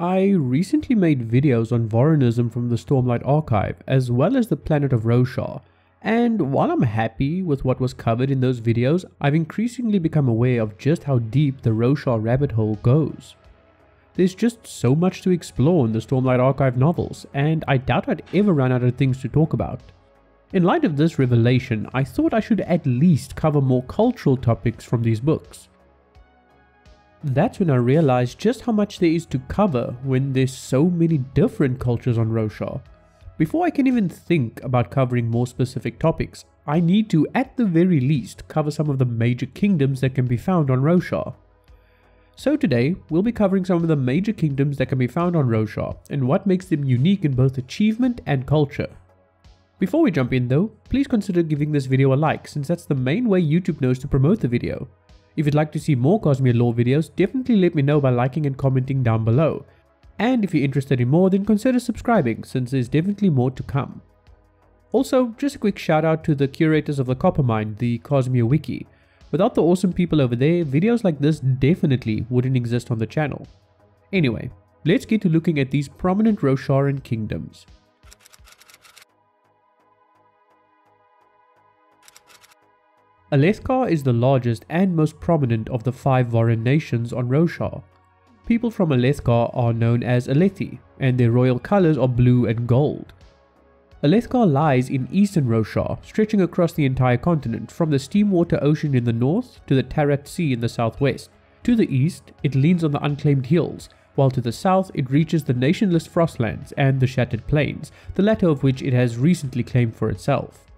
I recently made videos on Vorinism from the Stormlight Archive as well as the planet of Roshar, and while I'm happy with what was covered in those videos, I've increasingly become aware of just how deep the Roshar rabbit hole goes. There's just so much to explore in the Stormlight Archive novels, and I doubt I'd ever run out of things to talk about. In light of this revelation, I thought I should at least cover more cultural topics from these books. That's when I realized just how much there is to cover when there's so many different cultures on Roshar. Before I can even think about covering more specific topics, I need to, at the very least, cover some of the major kingdoms that can be found on Roshar. So today, we'll be covering some of the major kingdoms that can be found on Roshar and what makes them unique in both achievement and culture. Before we jump in though, please consider giving this video a like since that's the main way YouTube knows to promote the video. If you'd like to see more Cosmere lore videos, definitely let me know by liking and commenting down below. And if you're interested in more, then consider subscribing since there's definitely more to come. Also, just a quick shout out to the curators of the Coppermind, the Cosmere Wiki. Without the awesome people over there, videos like this definitely wouldn't exist on the channel. Anyway, let's get to looking at these prominent Rosharan kingdoms. Alethkar is the largest and most prominent of the five Vorin nations on Roshar. People from Alethkar are known as Alethi, and their royal colours are blue and gold. Alethkar lies in eastern Roshar, stretching across the entire continent from the Steamwater Ocean in the north to the Tarat Sea in the southwest. To the east, it leans on the unclaimed hills, while to the south it reaches the nationless Frostlands and the Shattered Plains, the latter of which it has recently claimed for itself.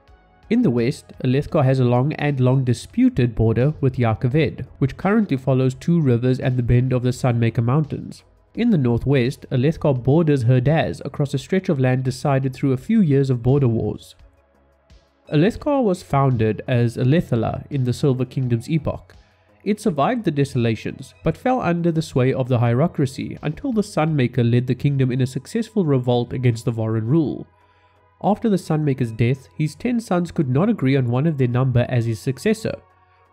In the west, Alethkar has a long and long disputed border with Jah Keved, which currently follows two rivers and the bend of the Sunmaker Mountains. In the northwest, Alethkar borders Herdaz across a stretch of land decided through a few years of border wars. Alethkar was founded as Alethela in the Silver Kingdom's epoch. It survived the desolations, but fell under the sway of the hierocracy until the Sunmaker led the kingdom in a successful revolt against the Vorin rule. After the Sunmaker's death, his ten sons could not agree on one of their number as his successor,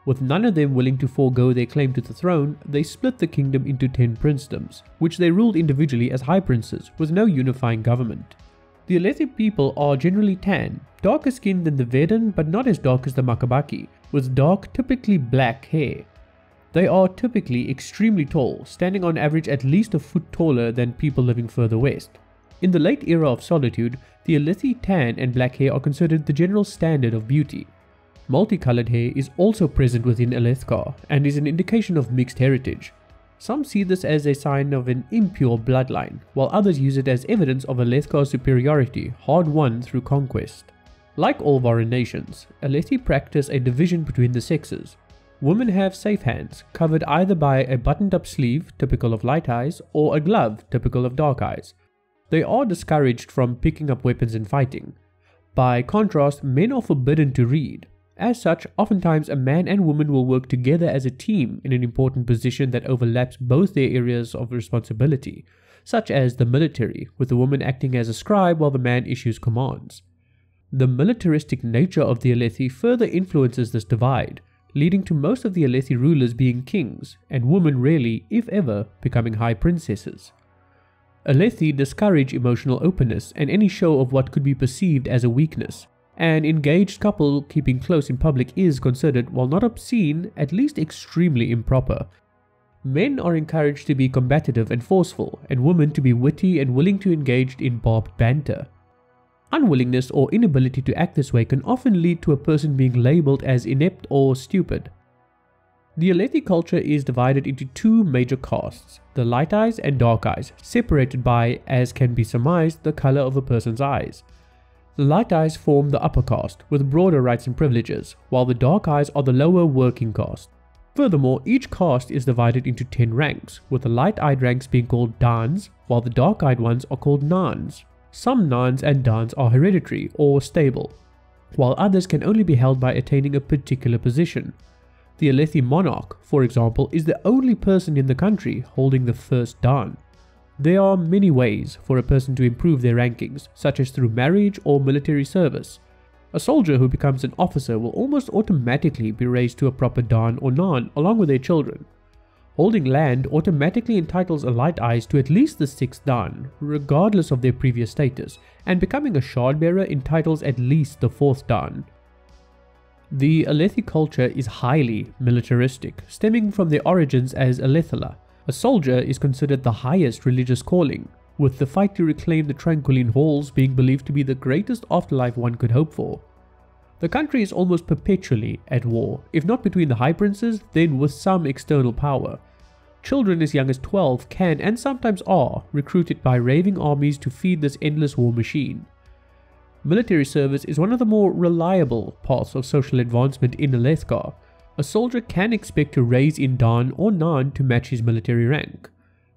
with none of them willing to forego their claim to the throne, they split the kingdom into ten princedoms, which they ruled individually as high princes, with no unifying government. The Alethi people are generally tan, darker skinned than the Vedan but not as dark as the Makabaki, with dark, typically black hair. They are typically extremely tall, standing on average at least a foot taller than people living further west. In the late era of solitude, the Alethi tan and black hair are considered the general standard of beauty. Multicolored hair is also present within Alethkar and is an indication of mixed heritage. Some see this as a sign of an impure bloodline, while others use it as evidence of Alethkar's superiority, hard won through conquest. Like all Vorin nations, Alethi practice a division between the sexes. Women have safe hands, covered either by a buttoned up sleeve, typical of light eyes, or a glove, typical of dark eyes. They are discouraged from picking up weapons and fighting. By contrast, men are forbidden to read, as such, oftentimes a man and woman will work together as a team in an important position that overlaps both their areas of responsibility, such as the military, with the woman acting as a scribe while the man issues commands. The militaristic nature of the Alethi further influences this divide, leading to most of the Alethi rulers being kings, and women rarely, if ever, becoming high princesses. Alethi discourage emotional openness and any show of what could be perceived as a weakness, an engaged couple keeping close in public is considered, while not obscene, at least extremely improper. Men are encouraged to be combative and forceful, and women to be witty and willing to engage in barbed banter. Unwillingness or inability to act this way can often lead to a person being labeled as inept or stupid. The Alethi culture is divided into two major castes, the light eyes and dark eyes, separated by, as can be surmised, the color of a person's eyes. The light eyes form the upper caste, with broader rights and privileges, while the dark eyes are the lower working caste. Furthermore, each caste is divided into 10 ranks, with the light-eyed ranks being called Dans, while the dark-eyed ones are called Nans. Some Nans and Dans are hereditary or stable, while others can only be held by attaining a particular position. The Alethi monarch, for example, is the only person in the country holding the first Dan. There are many ways for a person to improve their rankings, such as through marriage or military service. A soldier who becomes an officer will almost automatically be raised to a proper Dan or Nan along with their children. Holding land automatically entitles a Light Eyes to at least the 6th Dan, regardless of their previous status, and becoming a Shard Bearer entitles at least the 4th Dan. The Alethi culture is highly militaristic, stemming from their origins as Alethela. A soldier is considered the highest religious calling, with the fight to reclaim the Tranquiline Halls being believed to be the greatest afterlife one could hope for. The country is almost perpetually at war, if not between the High Princes, then with some external power, Children as young as 12 can and sometimes are recruited by raving armies to feed this endless war machine. Military service is one of the more reliable paths of social advancement in Alethkar. A soldier can expect to raise in Dan or Nan to match his military rank.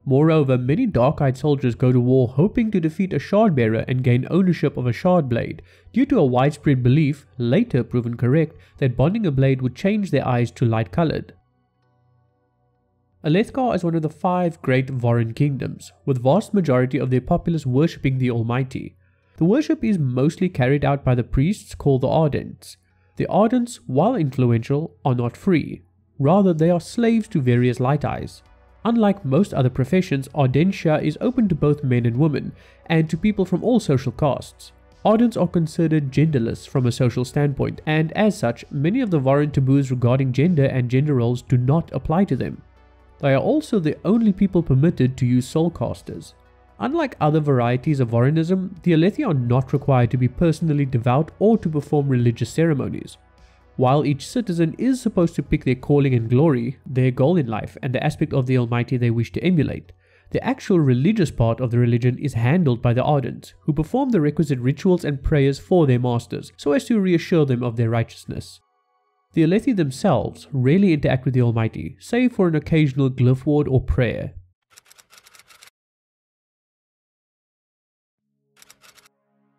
Moreover, many dark-eyed soldiers go to war hoping to defeat a shard bearer and gain ownership of a shard blade, due to a widespread belief, later proven correct, that bonding a blade would change their eyes to light-colored. Alethkar is one of the five great Vorin kingdoms, with vast majority of their populace worshipping the Almighty. The worship is mostly carried out by the priests called the Ardents. The Ardents, while influential, are not free. Rather, they are slaves to various light eyes. Unlike most other professions, Ardentia is open to both men and women, and to people from all social castes. Ardents are considered genderless from a social standpoint, and as such, many of the Vorin taboos regarding gender and gender roles do not apply to them. They are also the only people permitted to use soulcasters. Unlike other varieties of Vorinism, the Alethi are not required to be personally devout or to perform religious ceremonies. While each citizen is supposed to pick their calling and glory, their goal in life, and the aspect of the Almighty they wish to emulate, the actual religious part of the religion is handled by the Ardents, who perform the requisite rituals and prayers for their masters so as to reassure them of their righteousness. The Alethi themselves rarely interact with the Almighty, save for an occasional glyph ward or prayer.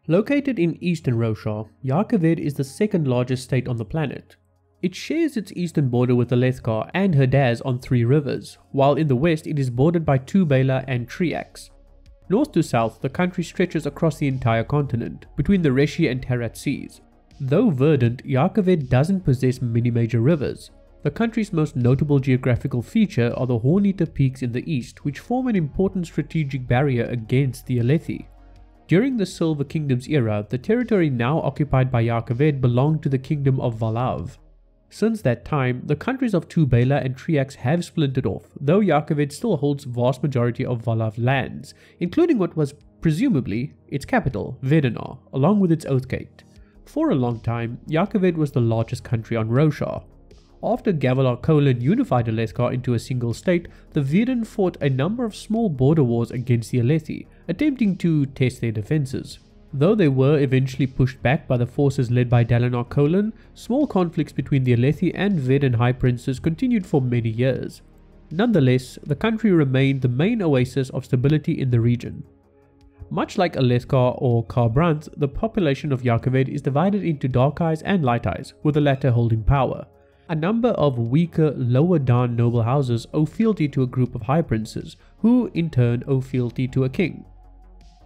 Located in eastern Roshar, Jah Keved is the second largest state on the planet. It shares its eastern border with Alethkar and Herdaz on three rivers, while in the west it is bordered by Tu Bayla and Triax. North to south, the country stretches across the entire continent, between the Reshi and Tarat seas, Though verdant, Jah Keved doesn't possess many major rivers. The country's most notable geographical feature are the Horneater Peaks in the east, which form an important strategic barrier against the Alethi. During the Silver Kingdom's era, the territory now occupied by Jah belonged to the Kingdom of Valav. Since that time, the countries of Tu Bayla and Triax have splintered off, though Jah still holds vast majority of Valav lands, including what was presumably its capital, Vedenar, along with its Oathgate. For a long time, Jah was the largest country on Roshar. After Gavilar Kholin unified Alethkar into a single state, the Veden fought a number of small border wars against the Alethi, attempting to test their defences. Though they were eventually pushed back by the forces led by Dalinar Kholin, small conflicts between the Alethi and Veden High Princes continued for many years. Nonetheless, the country remained the main oasis of stability in the region. Much like Alethkar or Kharbranth, the population of Jah Keved is divided into Dark Eyes and Light Eyes, with the latter holding power. A number of weaker, lower Dan noble houses owe fealty to a group of high princes, who in turn owe fealty to a king.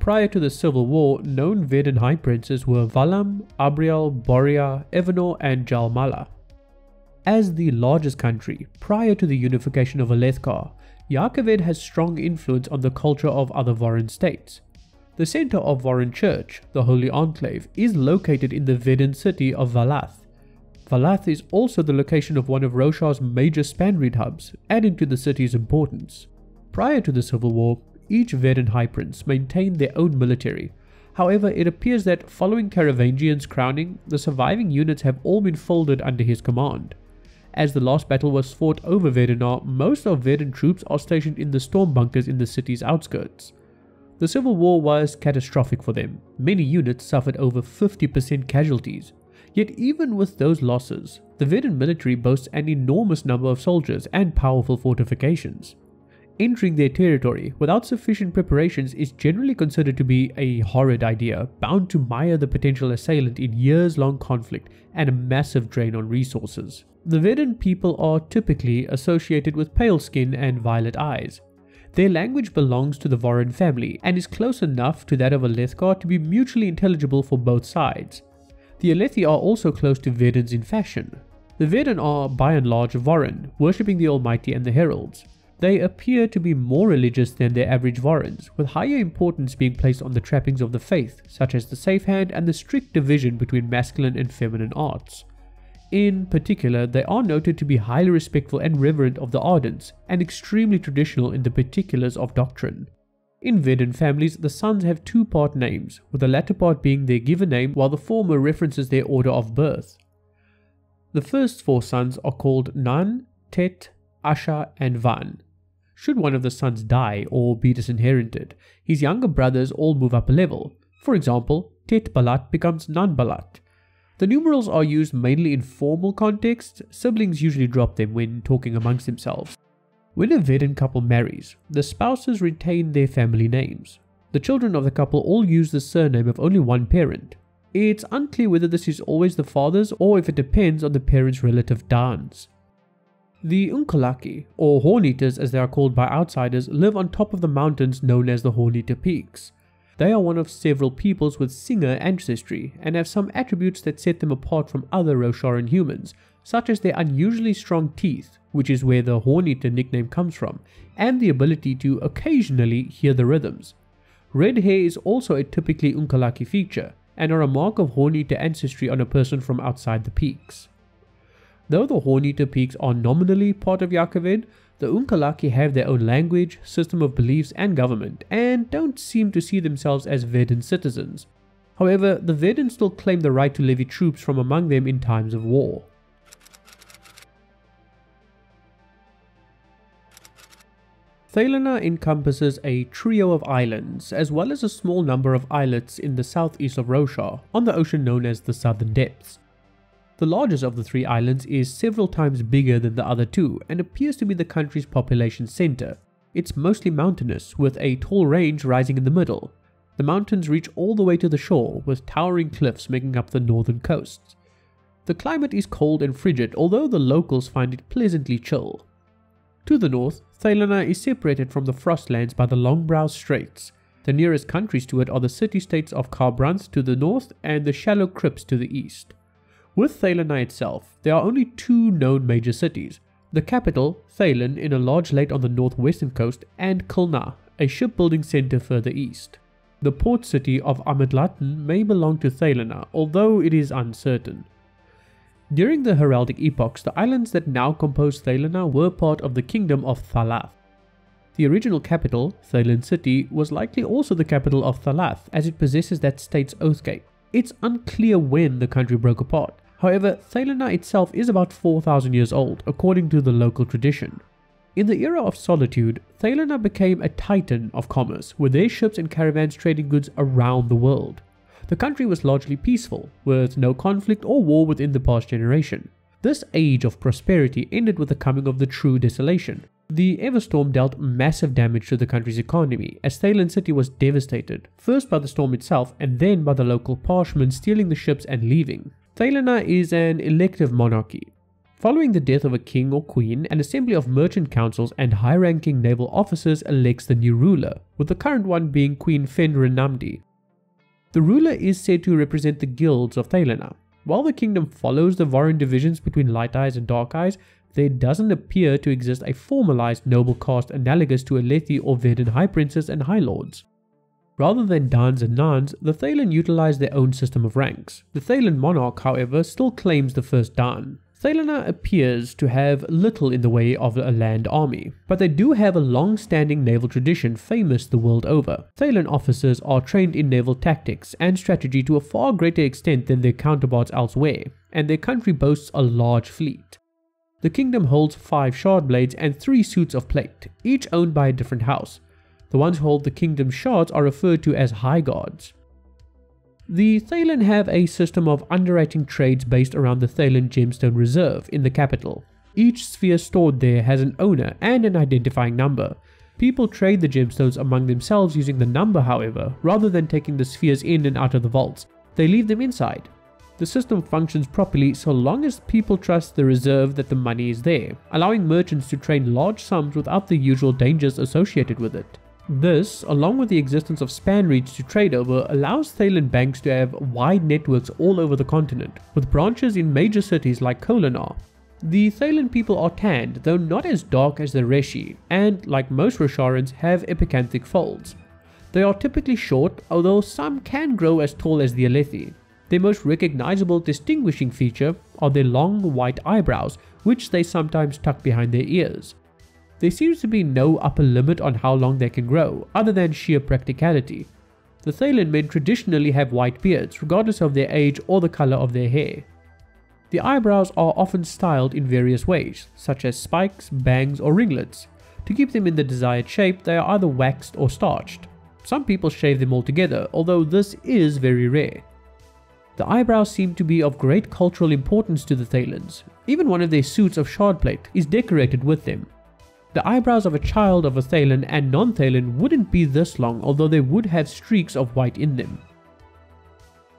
Prior to the civil war, known Veden high princes were Valam, Abriel, Boria, Evanor, and Jalmala. As the largest country, prior to the unification of Alethkar, Jah Keved has strong influence on the culture of other Vorin states. The center of Vorin Church, the Holy Enclave, is located in the Veden city of Valath. Valath is also the location of one of Roshar's major Spanreed hubs, adding to the city's importance. Prior to the Civil War, each Veden High Prince maintained their own military. However, it appears that following Taravangian's crowning, the surviving units have all been folded under his command. As the last battle was fought over Vedenar, most of Veden troops are stationed in the storm bunkers in the city's outskirts. The Civil War was catastrophic for them. Many units suffered over 50% casualties. Yet even with those losses, the Veden military boasts an enormous number of soldiers and powerful fortifications. Entering their territory without sufficient preparations is generally considered to be a horrid idea, bound to mire the potential assailant in years-long conflict and a massive drain on resources. The Veden people are typically associated with pale skin and violet eyes, their language belongs to the Vorin family and is close enough to that of Alethkar to be mutually intelligible for both sides. The Alethi are also close to Vedans in fashion. The Vedan are by and large Vorin, worshipping the Almighty and the Heralds. They appear to be more religious than their average Vorins, with higher importance being placed on the trappings of the faith, such as the safe hand and the strict division between masculine and feminine arts. In particular, they are noted to be highly respectful and reverent of the Ardents, and extremely traditional in the particulars of doctrine. In Veddan families, the sons have two part names, with the latter part being their given name while the former references their order of birth. The first four sons are called Nan, Tet, Asha, and Van. Should one of the sons die or be disinherited, his younger brothers all move up a level. For example, Tet Balat becomes Nan Balat, the numerals are used mainly in formal contexts, siblings usually drop them when talking amongst themselves. When a Veddan couple marries, the spouses retain their family names. The children of the couple all use the surname of only one parent. It's unclear whether this is always the father's or if it depends on the parent's relative dans. The Unkalaki, or Horn-Eaters as they are called by outsiders, live on top of the mountains known as the Horn-Eater Peaks. They are one of several peoples with Singer ancestry and have some attributes that set them apart from other Rosharan humans, such as their unusually strong teeth, which is where the Horn-Eater nickname comes from, and the ability to occasionally hear the rhythms. Red hair is also a typically Unkalaki feature, and are a mark of Horn-Eater ancestry on a person from outside the peaks. Though the Horn-Eater peaks are nominally part of Jah the Unkalaki have their own language, system of beliefs, and government, and don't seem to see themselves as Veddan citizens. However, the Veddan still claim the right to levy troops from among them in times of war. Thaylenah encompasses a trio of islands, as well as a small number of islets in the southeast of Roshar, on the ocean known as the Southern Depths. The largest of the three islands is several times bigger than the other two and appears to be the country's population center. It's mostly mountainous, with a tall range rising in the middle. The mountains reach all the way to the shore, with towering cliffs making up the northern coasts. The climate is cold and frigid, although the locals find it pleasantly chill. To the north, Thaylenah is separated from the Frostlands by the Longbrow Straits. The nearest countries to it are the city-states of Kharbranth to the north and the Shallow Crypts to the east. With Thaylenah itself, there are only two known major cities, the capital, Thaylen, in a large lake on the northwestern coast, and Khulna, a shipbuilding center further east. The port city of Amedlatin may belong to Thaylenah, although it is uncertain. During the heraldic epochs, the islands that now compose Thaylenah were part of the kingdom of Thalath. The original capital, Thaylen City, was likely also the capital of Thalath, as it possesses that state's oathgate. It's unclear when the country broke apart, However, Thaylenah itself is about 4,000 years old, according to the local tradition. In the era of solitude, Thaylenah became a titan of commerce, with their ships and caravans trading goods around the world. The country was largely peaceful, with no conflict or war within the past generation. This age of prosperity ended with the coming of the true desolation. The Everstorm dealt massive damage to the country's economy, as Thaylen City was devastated, first by the storm itself and then by the local parshmen stealing the ships and leaving. Thaylenah is an elective monarchy. Following the death of a king or queen, an assembly of merchant councils and high-ranking naval officers elects the new ruler, with the current one being Queen Fen Rnamdi. The ruler is said to represent the guilds of Thaylenah. While the kingdom follows the Vorin divisions between Light Eyes and Dark Eyes, there doesn't appear to exist a formalized noble caste analogous to Alethi or Veddan High Princes and High Lords. Rather than Dans and Nans, the Thaylen utilize their own system of ranks. The Thaylen monarch, however, still claims the first Dan. Thaylenah appears to have little in the way of a land army, but they do have a long-standing naval tradition famous the world over. Thaylen officers are trained in naval tactics and strategy to a far greater extent than their counterparts elsewhere, and their country boasts a large fleet. The kingdom holds five shard blades and three suits of plate, each owned by a different house, the ones who hold the kingdom's shards are referred to as high gods. The Thaylen have a system of underwriting trades based around the Thaylen Gemstone Reserve in the capital. Each sphere stored there has an owner and an identifying number. People trade the gemstones among themselves using the number however, rather than taking the spheres in and out of the vaults. They leave them inside. The system functions properly so long as people trust the reserve that the money is there, allowing merchants to trade large sums without the usual dangers associated with it. This, along with the existence of span routes to trade over, allows Thaylen banks to have wide networks all over the continent, with branches in major cities like Kholinar. The Thaylen people are tanned, though not as dark as the Reshi, and, like most Rosharans, have epicanthic folds. They are typically short, although some can grow as tall as the Alethi. Their most recognizable distinguishing feature are their long white eyebrows, which they sometimes tuck behind their ears. There seems to be no upper limit on how long they can grow, other than sheer practicality. The Thaylen men traditionally have white beards, regardless of their age or the color of their hair. The eyebrows are often styled in various ways, such as spikes, bangs, or ringlets. To keep them in the desired shape, they are either waxed or starched. Some people shave them altogether, although this is very rare. The eyebrows seem to be of great cultural importance to the Thaylens. Even one of their suits of shardplate is decorated with them. The eyebrows of a child of a Thaylen and non-Thaylen wouldn't be this long although they would have streaks of white in them.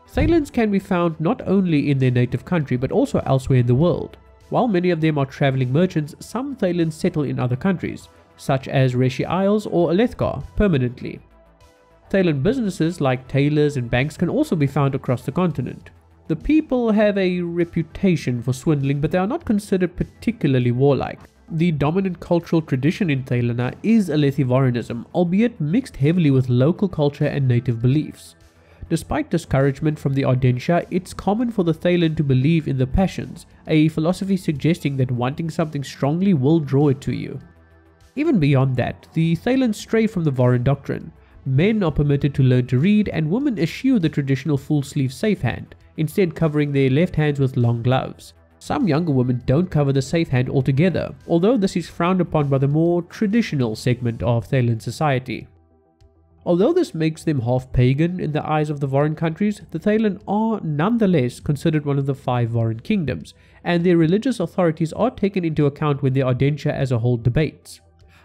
Thaylens can be found not only in their native country but also elsewhere in the world. While many of them are travelling merchants, some Thaylens settle in other countries, such as Reshi Isles or Alethkar, permanently. Thaylen businesses like tailors and banks can also be found across the continent. The people have a reputation for swindling, but they are not considered particularly warlike. The dominant cultural tradition in Thaylenah is Alethivoranism, albeit mixed heavily with local culture and native beliefs. Despite discouragement from the Ardentia, it's common for the Thaylen to believe in the passions, a philosophy suggesting that wanting something strongly will draw it to you. Even beyond that, the Thaylen stray from the Vorin doctrine. Men are permitted to learn to read and women eschew the traditional full sleeve safe hand, instead covering their left hands with long gloves. Some younger women don't cover the safe hand altogether, although this is frowned upon by the more traditional segment of Thaylen society. Although this makes them half pagan in the eyes of the Vorin countries, the Thaylen are nonetheless considered one of the five Vorin kingdoms, and their religious authorities are taken into account when the Ardentia as a whole debates.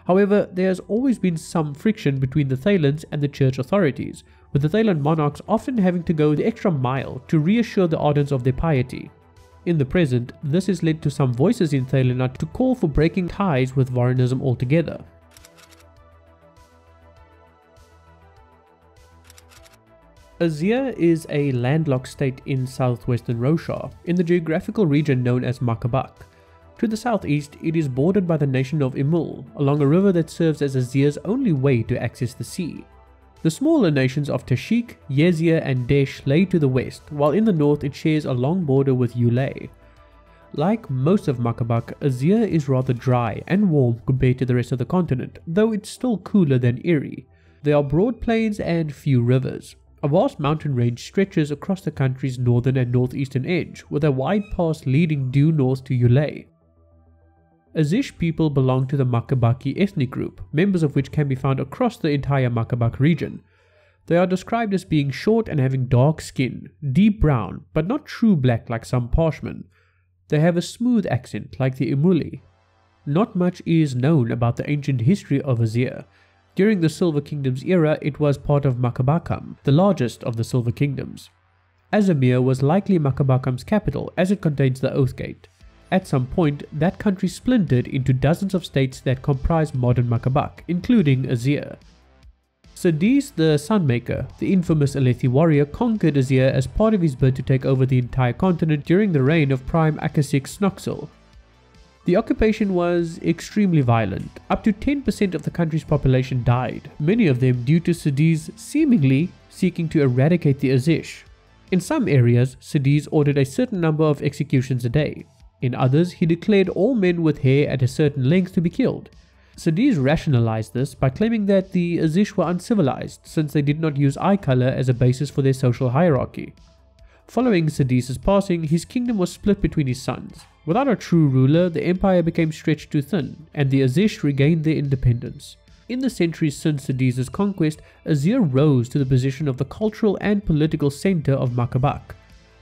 However, there has always been some friction between the Thaylens and the church authorities, with the Thaylen monarchs often having to go the extra mile to reassure the Ardents of their piety. In the present, this has led to some voices in Thaylenah to call for breaking ties with Vorinism altogether. Azir is a landlocked state in southwestern Roshar, in the geographical region known as Makabak. To the southeast, it is bordered by the nation of Emul, along a river that serves as Azir's only way to access the sea. The smaller nations of Tashikk, Yezier and Desh lay to the west, while in the north it shares a long border with Yulay. Like most of Makabak, Azir is rather dry and warm compared to the rest of the continent, though it's still cooler than Iri. There are broad plains and few rivers. A vast mountain range stretches across the country's northern and northeastern edge, with a wide pass leading due north to Yulay. Azish people belong to the Makabaki ethnic group, members of which can be found across the entire Makabak region. They are described as being short and having dark skin, deep brown, but not true black like some Parshmen. They have a smooth accent like the Emuli. Not much is known about the ancient history of Azir. during the Silver Kingdom's era, it was part of Makabakam, the largest of the Silver Kingdoms. Azimir was likely Makabakam's capital as it contains the Oathgate. At some point, that country splintered into dozens of states that comprise modern Makabak, including Azir. Sadees the Sunmaker, the infamous Alethi warrior, conquered Azir as part of his bid to take over the entire continent during the reign of Prime Aqasix Snoxel, the occupation was extremely violent. Up to 10% of the country's population died, many of them due to Sadees seemingly seeking to eradicate the Azish. In some areas, Sadees ordered a certain number of executions a day. In others, he declared all men with hair at a certain length to be killed. Sadees rationalized this by claiming that the Azish were uncivilized since they did not use eye color as a basis for their social hierarchy. Following Sadees' passing, his kingdom was split between his sons. Without a true ruler, the empire became stretched too thin, and the Azish regained their independence. In the centuries since Sadees' conquest, Azir rose to the position of the cultural and political center of Makabak.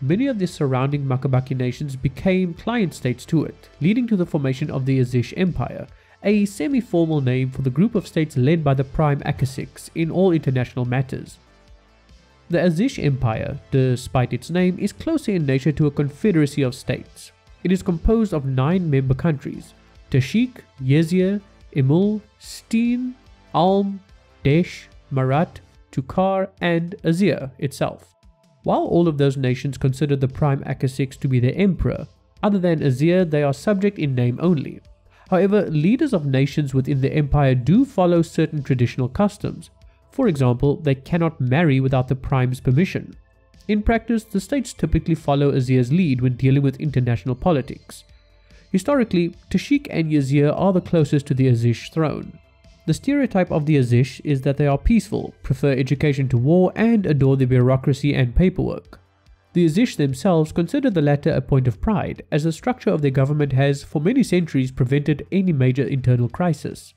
Many of the surrounding Makabaki nations became client states to it, leading to the formation of the Azish Empire, a semi-formal name for the group of states led by the Prime Aqasix in all international matters. The Azish Empire, despite its name, is closer in nature to a confederacy of states. It is composed of nine member countries Tashikk, Yezier, Emul, Steen, Alm, Desh, Marat, Tukar, and Azir itself. While all of those nations consider the Prime Aqasix to be their emperor, Other than Azir, they are subject in name only. However, leaders of nations within the empire do follow certain traditional customs. For example, they cannot marry without the prime's permission. In practice, the states typically follow Azir's lead when dealing with international politics. Historically, Tashikk and Yezier are the closest to the Azish throne. The stereotype of the Azish is that they are peaceful, prefer education to war, and adore the bureaucracy and paperwork. The Azish themselves consider the latter a point of pride, as the structure of their government has for many centuries prevented any major internal crisis.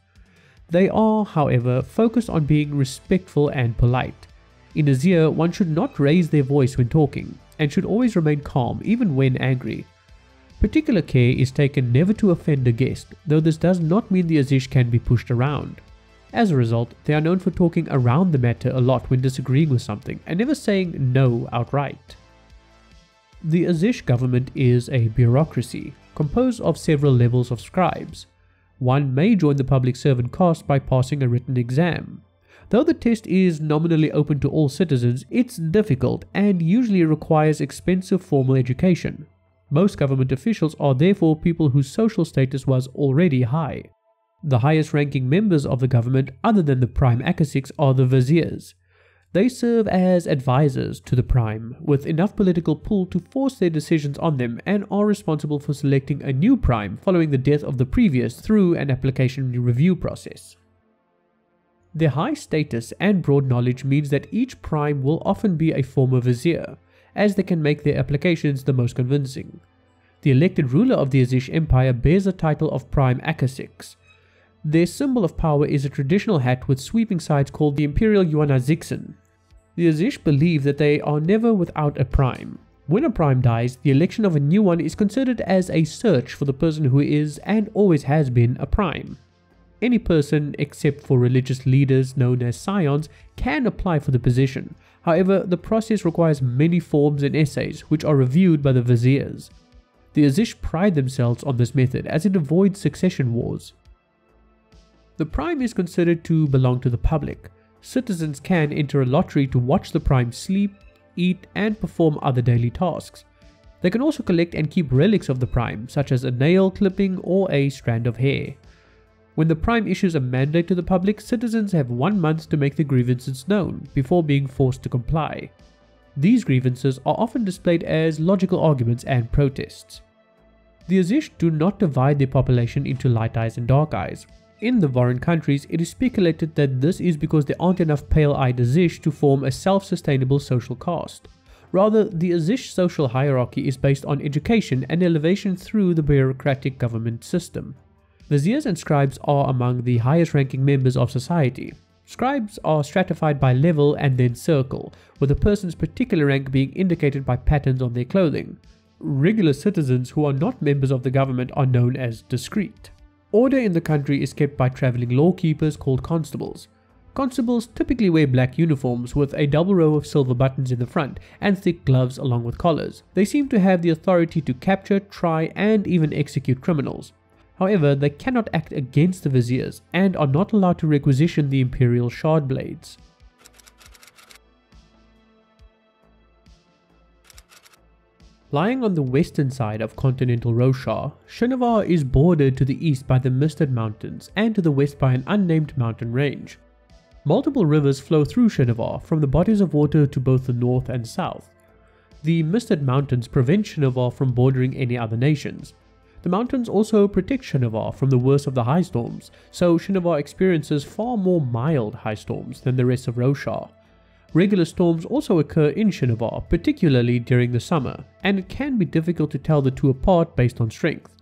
They are, however, focused on being respectful and polite. In Azir, one should not raise their voice when talking, and should always remain calm even when angry. Particular care is taken never to offend a guest, though this does not mean the Azish can be pushed around. As a result, they are known for talking around the matter a lot when disagreeing with something, and never saying no outright. The Azish government is a bureaucracy, composed of several levels of scribes. One may join the public servant caste by passing a written exam, Though the test is nominally open to all citizens, it's difficult and usually requires expensive formal education. Most government officials are therefore people whose social status was already high. The highest ranking members of the government other than the prime Aqasix are the viziers. They serve as advisors to the prime, with enough political pull to force their decisions on them and are responsible for selecting a new prime following the death of the previous through an application review process. Their high status and broad knowledge means that each prime will often be a former vizier, as they can make their applications the most convincing. The elected ruler of the Azish Empire bears the title of Prime Aqasix. Their symbol of power is a traditional hat with sweeping sides called the Imperial Yuanazixen. The Azish believe that they are never without a prime. When a prime dies, the election of a new one is considered as a search for the person who is and always has been a prime. Any person except for religious leaders known as scions can apply for the position. However, the process requires many forms and essays which are reviewed by the viziers. The Azish pride themselves on this method as it avoids succession wars. The prime is considered to belong to the public. Citizens can enter a lottery to watch the prime sleep, eat, and perform other daily tasks. They can also collect and keep relics of the prime, such as a nail clipping or a strand of hair. When the Prime issues a mandate to the public, citizens have one month to make their grievances known before being forced to comply. These grievances are often displayed as logical arguments and protests. The Azish do not divide their population into light eyes and dark eyes. In the Vorin countries, it is speculated that this is because there aren't enough pale-eyed Azish to form a self-sustainable social caste. Rather, the Azish social hierarchy is based on education and elevation through the bureaucratic government system. Viziers and scribes are among the highest ranking members of society. Scribes are stratified by level and then circle, with a person's particular rank being indicated by patterns on their clothing. Regular citizens who are not members of the government are known as discreet. Order in the country is kept by traveling lawkeepers called constables. Constables typically wear black uniforms with a double row of silver buttons in the front and thick gloves along with collars. They seem to have the authority to capture, try, and even execute criminals. However, they cannot act against the viziers and are not allowed to requisition the imperial shard blades. Lying on the western side of continental Roshar, Shinovar is bordered to the east by the Misted Mountains and to the west by an unnamed mountain range. Multiple rivers flow through Shinovar from the bodies of water to both the north and south. The Misted Mountains prevent Shinovar from bordering any other nations, the mountains also protect Shinovar from the worst of the high storms, so Shinovar experiences far more mild high storms than the rest of Roshar. Regular storms also occur in Shinovar, particularly during the summer, and it can be difficult to tell the two apart based on strength.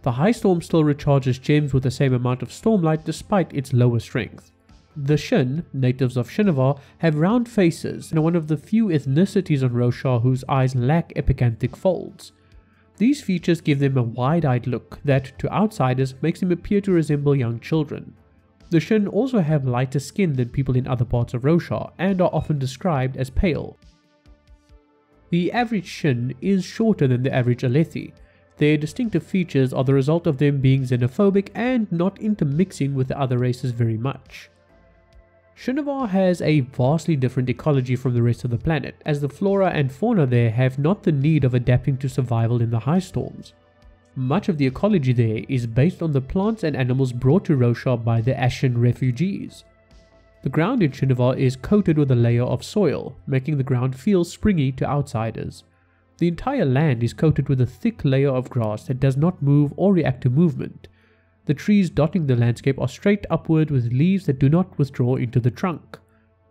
The high storm still recharges gems with the same amount of stormlight despite its lower strength. The Shin, natives of Shinovar, have round faces and are one of the few ethnicities on Roshar whose eyes lack epicanthic folds. These features give them a wide-eyed look that, to outsiders, makes them appear to resemble young children. The Shin also have lighter skin than people in other parts of Roshar and are often described as pale. The average Shin is shorter than the average Alethi. Their distinctive features are the result of them being xenophobic and not intermixing with the other races very much. Shinovar has a vastly different ecology from the rest of the planet, as the flora and fauna there have not the need of adapting to survival in the high storms. Much of the ecology there is based on the plants and animals brought to Roshar by the Ashyn refugees. The ground in Shinovar is coated with a layer of soil, making the ground feel springy to outsiders. The entire land is coated with a thick layer of grass that does not move or react to movement, the trees dotting the landscape are straight upward with leaves that do not withdraw into the trunk.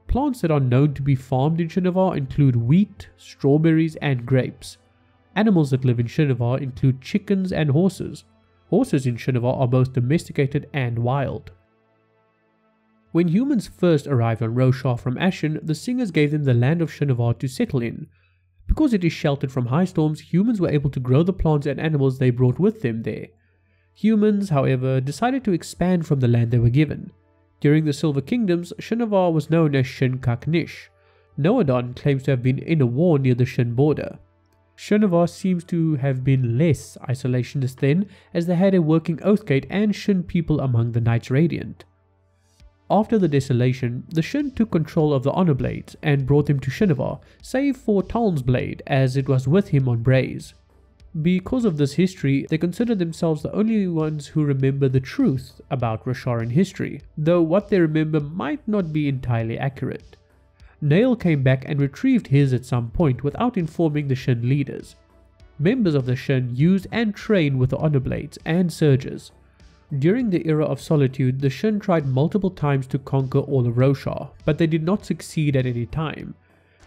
Plants that are known to be farmed in Shinovar include wheat, strawberries, and grapes. Animals that live in Shinovar include chickens and horses. Horses in Shinovar are both domesticated and wild. When humans first arrived on Roshar from Ashyn, the singers gave them the land of Shinovar to settle in. Because it is sheltered from high storms, humans were able to grow the plants and animals they brought with them there. Humans, however, decided to expand from the land they were given. During the Silver Kingdoms, Shinovar was known as Shin Kaknish. Nohadon claims to have been in a war near the Shin border. Shinovar seems to have been less isolationist then, as they had a working Oathgate and Shin people among the Knights Radiant. After the desolation, the Shin took control of the Honor Blades and brought them to Shinovar, save for Taln's blade as it was with him on Braze. Because of this history, they consider themselves the only ones who remember the truth about Rosharan history, though what they remember might not be entirely accurate. Nale came back and retrieved his at some point without informing the Shin leaders. Members of the Shin use and train with the Honor Blades and Surges. During the era of Solitude, the Shin tried multiple times to conquer all of Roshar, but they did not succeed at any time.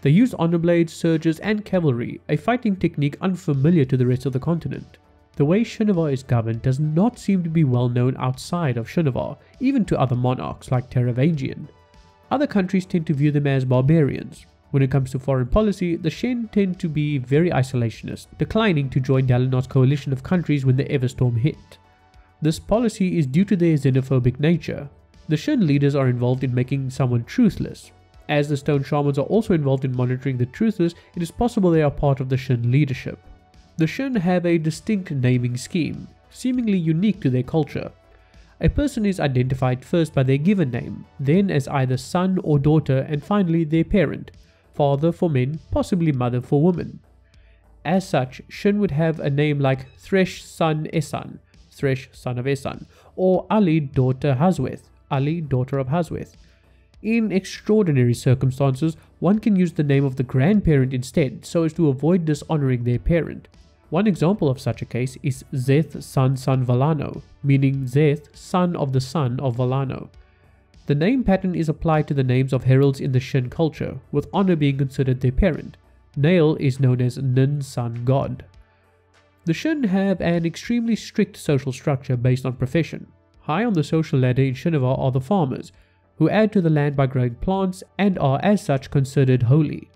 They used honor blades, surges, and cavalry, a fighting technique unfamiliar to the rest of the continent. The way Shinovar is governed does not seem to be well known outside of Shinovar, even to other monarchs like Taravangian. Other countries tend to view them as barbarians. When it comes to foreign policy, the Shin tend to be very isolationist, declining to join Dalinar's coalition of countries when the Everstorm hit. This policy is due to their xenophobic nature. The Shin leaders are involved in making someone truthless, as the stone shamans are also involved in monitoring the truthers, it is possible they are part of the Shin leadership. The Shin have a distinct naming scheme, seemingly unique to their culture. A person is identified first by their given name, then as either son or daughter, and finally their parent, father for men, possibly mother for women. As such, Shin would have a name like Thresh son Esan, Thresh son of Esan, or Ali daughter Hazweth, Ali daughter of Hazweth. In extraordinary circumstances, one can use the name of the grandparent instead so as to avoid dishonoring their parent. One example of such a case is Szeth son son Vallano, meaning Zeth son of the son of Valano. The name pattern is applied to the names of heralds in the Shin culture, with honor being considered their parent. Nale is known as Nin son god. The Shin have an extremely strict social structure based on profession. High on the social ladder in Shinovar are the farmers, who add to the land by growing plants and are as such considered holy.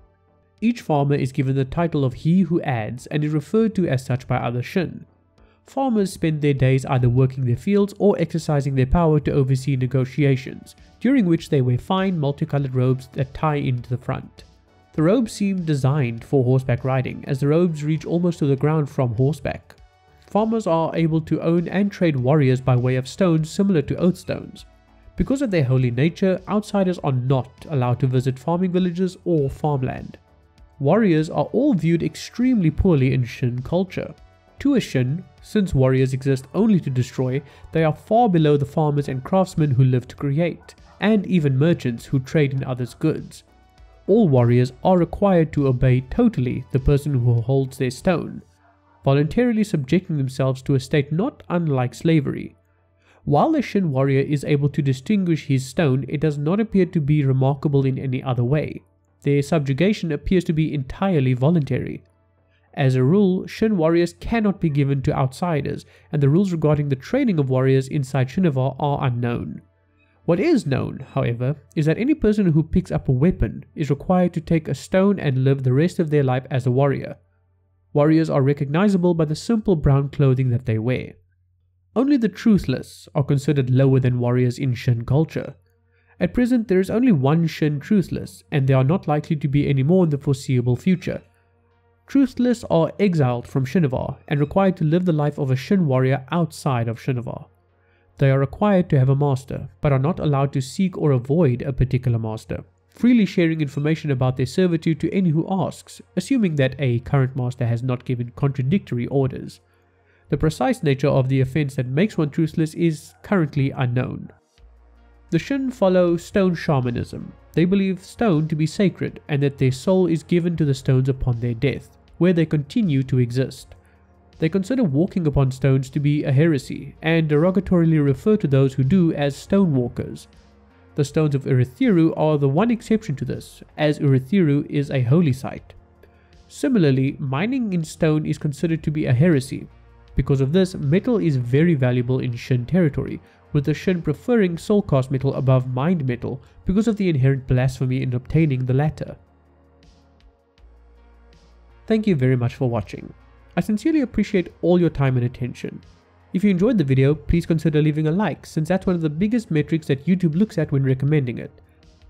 Each farmer is given the title of he who adds and is referred to as such by other Shin. Farmers spend their days either working their fields or exercising their power to oversee negotiations, during which they wear fine multicolored robes that tie into the front. The robes seem designed for horseback riding, as the robes reach almost to the ground from horseback. Farmers are able to own and trade warriors by way of stones similar to oath stones. Because of their holy nature, outsiders are not allowed to visit farming villages or farmland. Warriors are all viewed extremely poorly in Shin culture. To a Shin, since warriors exist only to destroy, they are far below the farmers and craftsmen who live to create, and even merchants who trade in others' goods. All warriors are required to obey totally the person who holds their stone, voluntarily subjecting themselves to a state not unlike slavery. While a Shin warrior is able to distinguish his stone, it does not appear to be remarkable in any other way. Their subjugation appears to be entirely voluntary. As a rule, Shin warriors cannot be given to outsiders, and the rules regarding the training of warriors inside Shinovar are unknown. What is known, however, is that any person who picks up a weapon is required to take a stone and live the rest of their life as a warrior. Warriors are recognizable by the simple brown clothing that they wear. Only the truthless are considered lower than warriors in Shin culture. At present, there is only one Shin truthless, and there are not likely to be any more in the foreseeable future. Truthless are exiled from Shinovar and required to live the life of a Shin warrior outside of Shinovar. They are required to have a master, but are not allowed to seek or avoid a particular master, freely sharing information about their servitude to any who asks, assuming that a current master has not given contradictory orders. The precise nature of the offense that makes one truthless is currently unknown. The Shin follow stone shamanism. They believe stone to be sacred and that their soul is given to the stones upon their death, where they continue to exist. They consider walking upon stones to be a heresy and derogatorily refer to those who do as stone walkers. The stones of Urithiru are the one exception to this, as Urithiru is a holy site. Similarly, mining in stone is considered to be a heresy. Because of this, metal is very valuable in Shin territory, with the Shin preferring soulcast metal above mined metal because of the inherent blasphemy in obtaining the latter. Thank you very much for watching. I sincerely appreciate all your time and attention. If you enjoyed the video, please consider leaving a like since that's one of the biggest metrics that YouTube looks at when recommending it.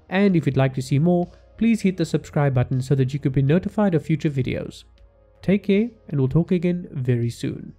And if you'd like to see more, please hit the subscribe button so that you can be notified of future videos. Take care and we'll talk again very soon.